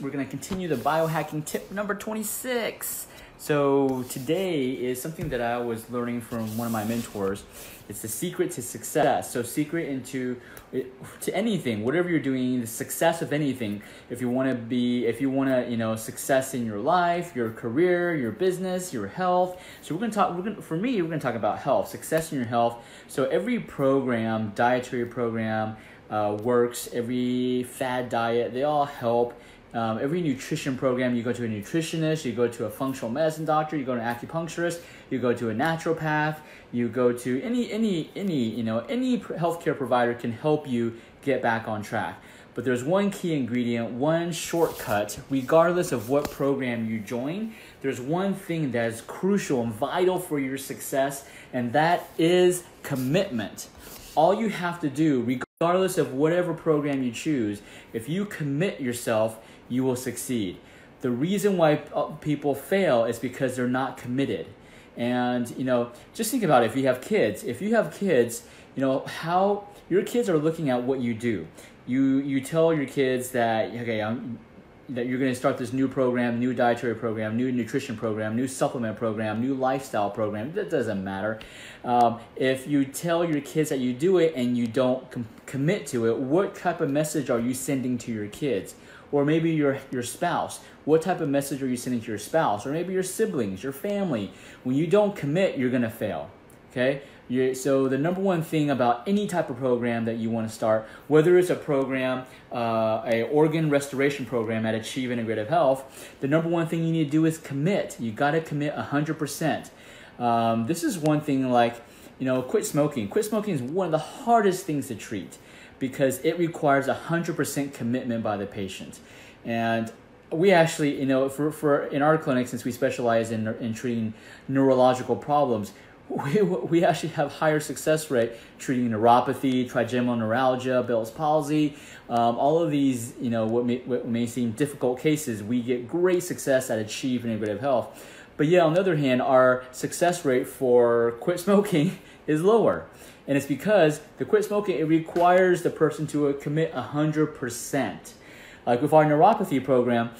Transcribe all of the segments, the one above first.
we're going to continue the biohacking tip number 26. So, today is something that I was learning from one of my mentors. It's the secret to success. So, secret into to anything, whatever you're doing, the success of anything. If you want to be, if you want to, you know, success in your life, your career, your business, your health. So, we're going to talk, we're going for me, we're going to talk about health, success in your health. So, every program, dietary program, uh, works, every fad diet, they all help um, every nutrition program, you go to a nutritionist, you go to a functional medicine doctor, you go to an acupuncturist, you go to a naturopath, you go to any any any you know any healthcare provider can help you get back on track. But there's one key ingredient, one shortcut, regardless of what program you join. There's one thing that is crucial and vital for your success, and that is commitment. All you have to do, regardless of whatever program you choose, if you commit yourself, you will succeed. The reason why uh, people fail is because they're not committed. And, you know, just think about it. If you have kids, if you have kids, you know, how your kids are looking at what you do. You, you tell your kids that, okay, I'm, that you're going to start this new program, new dietary program, new nutrition program, new supplement program, new lifestyle program. That doesn't matter. Um, if you tell your kids that you do it and you don't com- commit to it, what type of message are you sending to your kids? Or maybe your your spouse. What type of message are you sending to your spouse, or maybe your siblings, your family? When you don't commit, you're gonna fail. Okay. You're, so the number one thing about any type of program that you want to start, whether it's a program, uh, a organ restoration program at Achieve Integrative Health, the number one thing you need to do is commit. You got to commit 100%. Um, this is one thing like, you know, quit smoking. Quit smoking is one of the hardest things to treat because it requires 100% commitment by the patient. And we actually, you know, for, for in our clinic, since we specialize in, in treating neurological problems, we, we actually have higher success rate treating neuropathy, trigeminal neuralgia, Bell's palsy, um, all of these, you know, what may, what may seem difficult cases, we get great success at Achieve Integrative Health. But yeah, on the other hand, our success rate for quit smoking is lower. And it's because the quit smoking, it requires the person to uh, commit 100%. Like with our neuropathy program,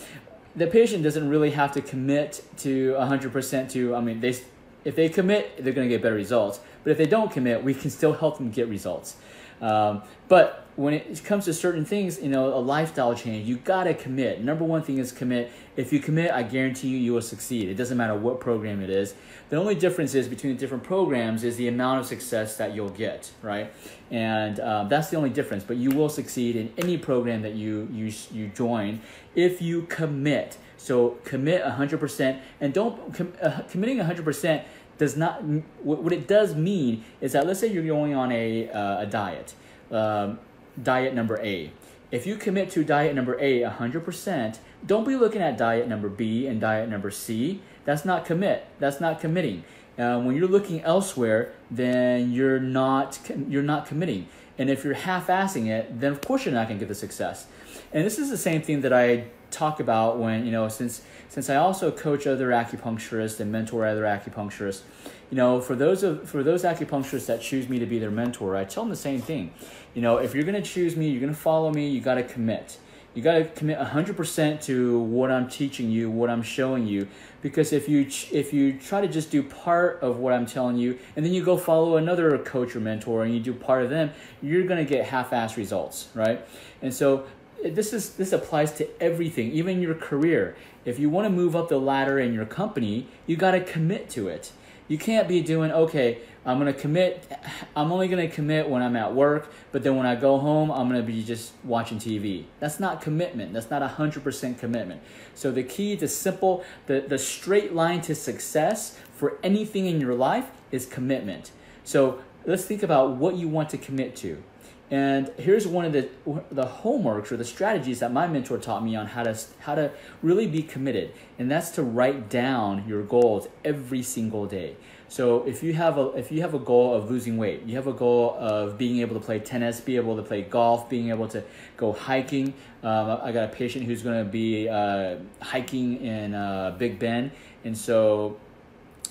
the patient doesn't really have to commit to 100% to, I mean, they, if they commit, they're going to get better results. But if they don't commit, we can still help them get results. Um, but when it comes to certain things, you know, a lifestyle change, you gotta commit. Number one thing is commit. If you commit, I guarantee you, you will succeed. It doesn't matter what program it is. The only difference is between the different programs is the amount of success that you'll get, right? And uh, that's the only difference. But you will succeed in any program that you you you join if you commit. So commit 100% and don't com- uh, committing 100% does not what it does mean is that let's say you're going on a uh, a diet, um, diet number A. If you commit to diet number A 100%, don't be looking at diet number B and diet number C. That's not commit. That's not committing. Uh, when you're looking elsewhere, then you're not you're not committing. And if you're half-assing it, then of course you're not going to get the success. And this is the same thing that I talk about when you know since since I also coach other acupuncturists and mentor other acupuncturists, you know, for those of for those acupuncturists that choose me to be their mentor, I tell them the same thing. You know, if you're going to choose me, you're going to follow me, you got to commit. You got to commit 100% to what I'm teaching you, what I'm showing you because if you if you try to just do part of what I'm telling you and then you go follow another coach or mentor and you do part of them, you're going to get half-ass results, right? And so this is this applies to everything, even your career. If you want to move up the ladder in your company, you got to commit to it. You can't be doing okay. I'm gonna commit. I'm only gonna commit when I'm at work, but then when I go home, I'm gonna be just watching TV. That's not commitment. That's not a hundred percent commitment. So the key to simple, the the straight line to success for anything in your life is commitment. So let's think about what you want to commit to. And here's one of the the homeworks or the strategies that my mentor taught me on how to how to really be committed, and that's to write down your goals every single day. So if you have a if you have a goal of losing weight, you have a goal of being able to play tennis, be able to play golf, being able to go hiking. Um, I got a patient who's going to be uh, hiking in uh, Big Bend, and so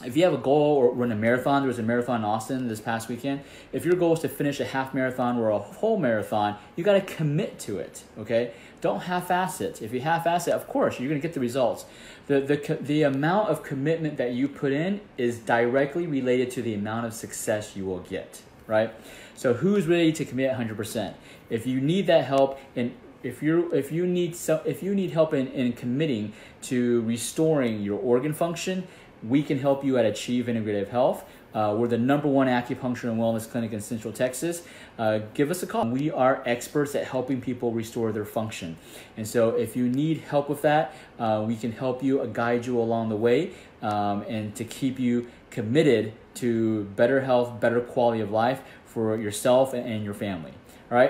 if you have a goal or run a marathon, there was a marathon in Austin this past weekend. If your goal is to finish a half marathon or a whole marathon, you got to commit to it. Okay, don't half-ass it. If you half-ass it, of course you're going to get the results. The, the the amount of commitment that you put in is directly related to the amount of success you will get. Right. So who's ready to commit 100%? If you need that help and if you if you need so if you need help in, in committing to restoring your organ function we can help you at Achieve Integrative Health. Uh, we're the number one acupuncture and wellness clinic in Central Texas. Uh, give us a call. We are experts at helping people restore their function. And so, if you need help with that, uh, we can help you, uh, guide you along the way, um, and to keep you committed to better health, better quality of life for yourself and your family. All right.